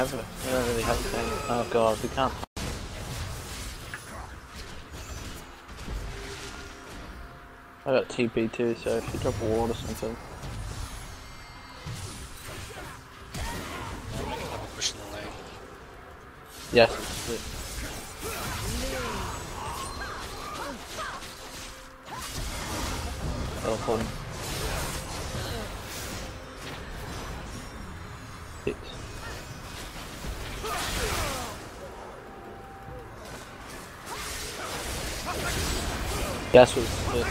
have it. Don't really have a. Oh god, we can't. I got TP too, so if you drop a ward or something. I'm making up a push in the lane. Yes, oh, it's That's what's good.